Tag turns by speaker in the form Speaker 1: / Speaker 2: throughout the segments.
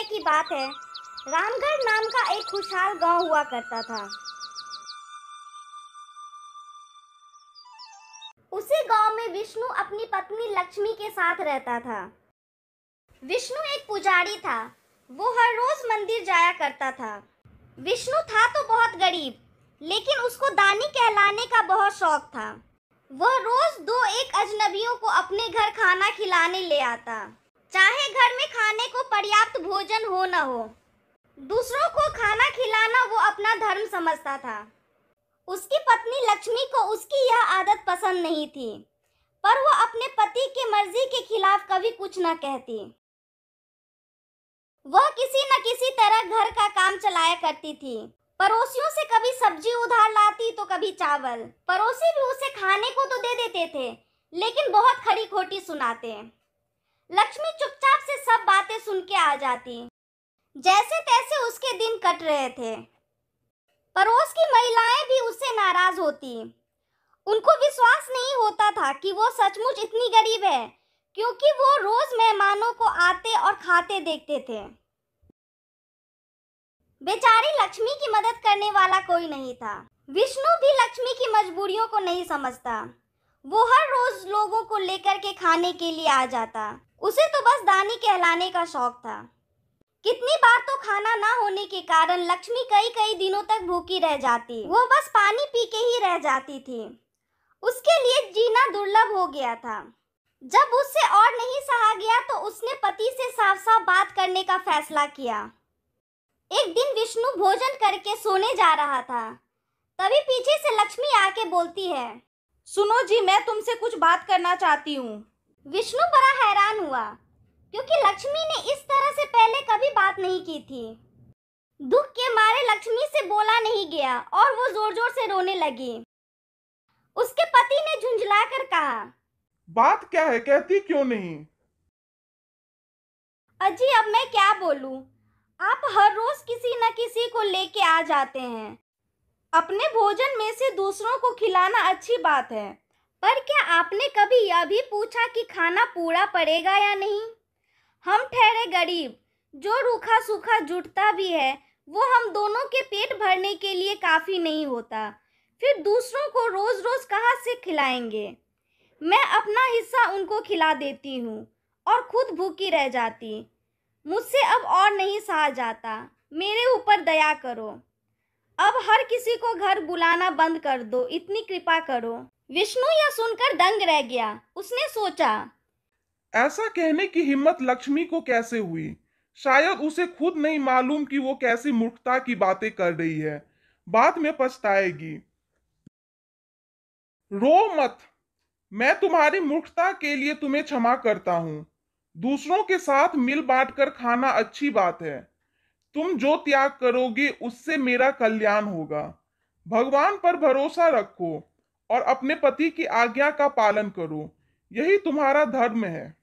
Speaker 1: समय की बात है। रामगढ़ नाम का एक खुशहाल गाँव हुआ करता था। उसी गाँव में विष्णु अपनी पत्नी लक्ष्मी के साथ रहता था। विष्णु एक पुजारी था। वो हर रोज मंदिर जाया करता था। विष्णु था तो बहुत गरीब, लेकिन उसको दानी कहलाने का बहुत शौक था। वह रोज दो एक अजनबियों को अपने घर खाना खिलाने ले आता। चाहे घर में खाने भोजन हो न हो। दूसरों को खाना खिलाना वो अपना धर्म समझता था। उसकी पत्नी लक्ष्मी को उसकी यह आदत पसंद नहीं थी, पर वो अपने पति की मर्ज़ी के खिलाफ कभी कुछ न कहती। वह किसी न किसी तरह घर का काम चलाया करती थी। पड़ोसियों से कभी सब्ज़ी उधार लाती तो कभी चावल। पड़ोसी भी उसे खाने को तो दे देते थे, लेकिन बहुत खरी खोटी सुनाते। लक्ष्मी चुपचाप से सब सुन के आ जाती। जैसे तैसे उसके दिन कट रहे थे। पड़ोस की महिलाएँ भी उससे नाराज़ होती। उनको विश्वास नहीं होता था कि वो सचमुच इतनी गरीब है, क्योंकि वो रोज मेहमानों को आते और खाते देखते थे। बेचारी लक्ष्मी की मदद करने वाला कोई नहीं था। विष्णु भी लक्ष्मी की मजबूरियों को नहीं समझता। वो हर रोज लोगों को लेकर के खाने के लिए आ जाता। उसे तो बस दानी कहलाने का शौक था। कितनी बार तो खाना ना होने के कारण लक्ष्मी कई कई दिनों तक भूखी रह जाती। वो बस पानी पी के ही रह जाती थी। उसके लिए जीना दुर्लभ हो गया था। जब उससे और नहीं सहा गया तो उसने पति से साफ़ साफ़ बात करने का फैसला किया। एक दिन विष्णु भोजन करके सोने जा रहा था। तभी पीछे से लक्ष्मी आके बोलती है,
Speaker 2: सुनो जी, मैं तुमसे कुछ बात करना चाहती हूँ।
Speaker 1: विष्णु बड़ा हैरान हुआ क्योंकि लक्ष्मी ने इस तरह से पहले कभी बात नहीं की थी। दुख के मारे लक्ष्मी से बोला नहीं गया और वो ज़ोर ज़ोर से रोने लगी। उसके पति ने झुंझला कर कहा
Speaker 3: बात क्या है? कहती क्यों नहीं?
Speaker 1: अजी अब मैं क्या बोलूँ? आप हर रोज किसी न किसी को लेके आ जाते हैं।
Speaker 2: अपने भोजन में से दूसरों को खिलाना अच्छी बात है।
Speaker 1: पर क्या आपने कभी यह भी पूछा कि खाना पूरा पड़ेगा या नहीं? हम ठहरे गरीब, जो रूखा सूखा जुटता भी है, वो हम दोनों के पेट भरने के लिए काफ़ी नहीं होता। फिर दूसरों को रोज़ रोज़ कहाँ से खिलाएँगे? मैं अपना हिस्सा उनको खिला देती हूँ और खुद भूखी रह जाती। मुझसे अब और नहीं सहा जाता। मेरे ऊपर दया करो। अब हर किसी को घर बुलाना बंद कर दो। इतनी कृपा करो। विष्णु यह सुनकर दंग रह गया। उसने सोचा,
Speaker 3: ऐसा कहने की हिम्मत लक्ष्मी को कैसे हुई? शायद उसे खुद नहीं मालूम कि वो कैसी मूर्खता की बातें कर रही है। बाद में पछताएगी। रो मत। मैं तुम्हारी मूर्खता के लिए तुम्हें क्षमा करता हूँ। दूसरों के साथ मिल बांट कर खाना अच्छी बात है। तुम जो त्याग करोगे, उससे मेरा कल्याण होगा। भगवान पर भरोसा रखो। और अपने पति की आज्ञा का पालन करो। यही तुम्हारा धर्म है।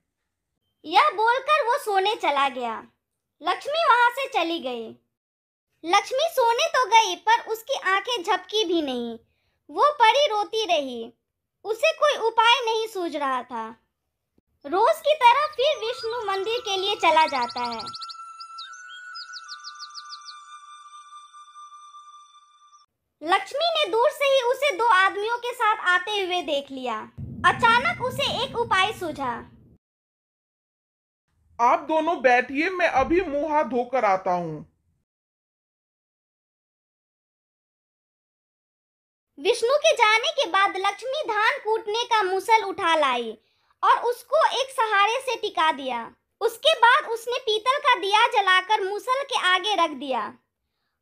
Speaker 1: यह बोलकर वो सोने चला गया। लक्ष्मी वहाँ से चली गई। लक्ष्मी सोने तो गई, पर उसकी आँखें झपकी भी नहीं। वो पड़ी रोती रही। उसे कोई उपाय नहीं सूझ रहा था। रोज की तरह फिर विष्णु मंदिर के लिए चला जाता है। लक्ष्मी ने दूर से ही उसे दो आदमियों के साथ आते हुए देख लिया। अचानक उसे एक उपाय सूझा।
Speaker 3: आप दोनों बैठिए मैं अभी मुँह हाथ धोकर आता हूँ।
Speaker 1: विष्णु के जाने के बाद लक्ष्मी धान कूटने का मुसल उठा लाई और उसको एक सहारे से टिका दिया। उसके बाद उसने पीतल का दिया जलाकर मुसल के आगे रख दिया।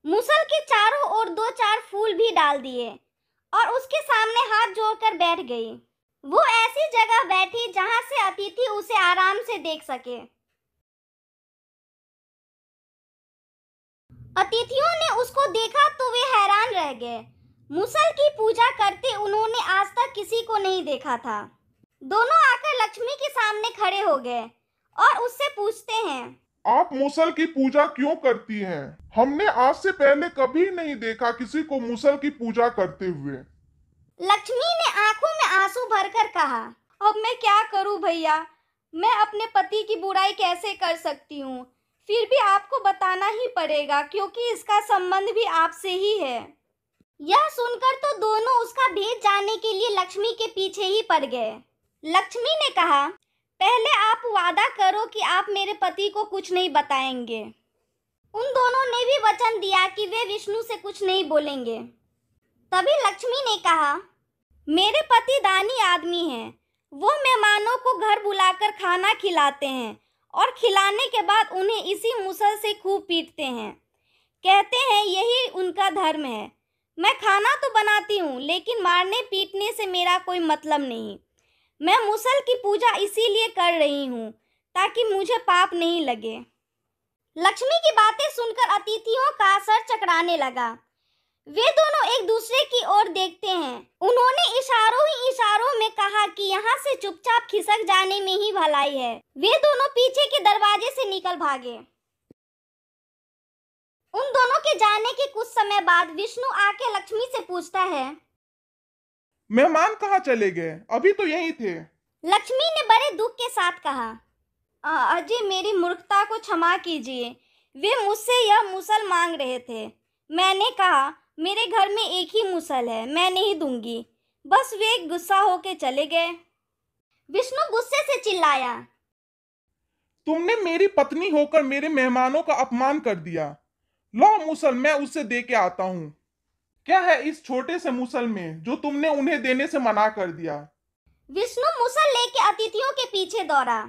Speaker 1: मुसल के चारों ओर दो चार फूल भी डाल दिए और उसके सामने हाथ जोड़कर बैठ गई। वो ऐसी जगह बैठी जहाँ से अतिथि उसे आराम से देख सके। अतिथियों ने उसको देखा तो वे हैरान रह गए। मुसल की पूजा करते उन्होंने आज तक किसी को नहीं देखा था। दोनों आकर लक्ष्मी के सामने खड़े हो गए और उससे पूछते हैं
Speaker 3: आप मुसल की पूजा क्यों करती हैं? हमने आज से पहले कभी नहीं देखा किसी को मुसल की पूजा करते हुए।
Speaker 1: लक्ष्मी ने आँखों में आँसू भरकर कहा,
Speaker 2: अब मैं क्या करूँ भैया? मैं अपने पति की बुराई कैसे कर सकती हूँ? फिर भी आपको बताना ही पड़ेगा, क्योंकि इसका संबंध भी आपसे ही है।
Speaker 1: यह सुनकर तो दोनों उसका भेद जानने के लिए लक्ष्मी के पीछे ही पड़ गए। लक्ष्मी ने कहा पहले आप वादा करो कि आप मेरे पति को कुछ नहीं बताएँगे। उन दोनों ने भी वचन दिया कि वे विष्णु से कुछ नहीं बोलेंगे। तभी लक्ष्मी ने कहा, मेरे पति दानी आदमी हैं। वो मेहमानों को घर बुलाकर खाना खिलाते हैं और खिलाने के बाद उन्हें इसी मुसल से खूब पीटते हैं। कहते हैं, यही उनका धर्म है। मैं खाना तो बनाती हूँ, लेकिन मारने पीटने से मेरा कोई मतलब नहीं। मैं मुसल की पूजा इसीलिए कर रही हूँ, ताकि मुझे पाप नहीं लगे। लक्ष्मी की बातें सुनकर अतिथियों का सर चकराने लगा। वे दोनों एक दूसरे की ओर देखते हैं। उन्होंने इशारों ही इशारों में कहा कि यहाँ से चुपचाप खिसक जाने में ही भलाई है। वे दोनों पीछे के दरवाजे से निकल भागे। उन दोनों के जाने के कुछ समय बाद विष्णु आके लक्ष्मी से पूछता है
Speaker 3: मेहमान कहाँ चले गए? अभी तो यहीं थे।
Speaker 1: लक्ष्मी ने बड़े दुख के साथ कहा
Speaker 2: "आ, अजय मेरी मूर्खता को क्षमा कीजिए। वे मुझसे यह मुसल मांग रहे थे। मैंने कहा मेरे घर में एक ही मुसल है मैं नहीं दूँगी। बस वे गुस्सा होके चले गए।
Speaker 1: विष्णु गुस्से से चिल्लाया
Speaker 3: तुमने मेरी पत्नी होकर मेरे मेहमानों का अपमान कर दिया। लो मुसल मैं उससे दे के आता हूँ। क्या है इस छोटे से मुसल में जो तुमने उन्हें देने से मना कर दिया?
Speaker 1: विष्णु मुसल लेके अतिथियों के पीछे दौड़ा।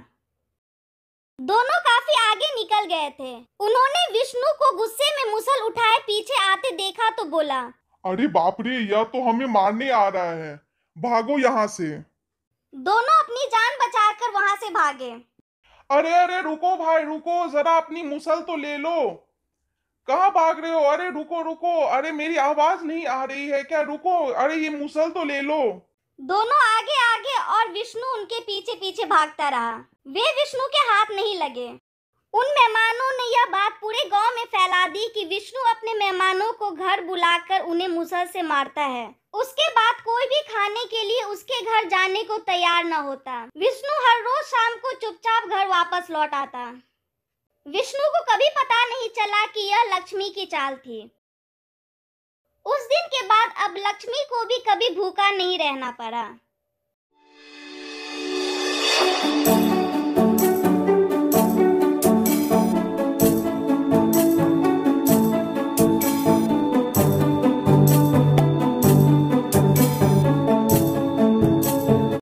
Speaker 1: दोनों काफ़ी आगे निकल गए थे। उन्होंने विष्णु को गुस्से में मुसल उठाए पीछे आते देखा तो बोला
Speaker 3: अरे बाप रे यह तो हमें मारने आ रहा है। भागो यहाँ से।
Speaker 1: दोनों अपनी जान बचाकर वहाँ से भागे।
Speaker 3: अरे अरे रुको भाई रुको जरा अपनी मुसल तो ले लो। कहाँ भाग रहे हो? अरे रुको रुको। अरे मेरी आवाज़ नहीं आ रही है क्या? रुको। अरे ये मुसल तो ले लो।
Speaker 1: दोनों आगे आगे और विष्णु उनके पीछे पीछे भागता रहा। वे विष्णु के हाथ नहीं लगे। उन मेहमानों ने यह बात पूरे गाँव में फैला दी कि विष्णु अपने मेहमानों को घर बुलाकर उन्हें मुसल से मारता है। उसके बाद कोई भी खाने के लिए उसके घर जाने को तैयार न होता। विष्णु हर रोज शाम को चुपचाप घर वापस लौट आता। विष्णु को कभी पता नहीं चला कि यह लक्ष्मी की चाल थी। उस दिन के बाद अब लक्ष्मी को भी कभी भूखा नहीं रहना पड़ा।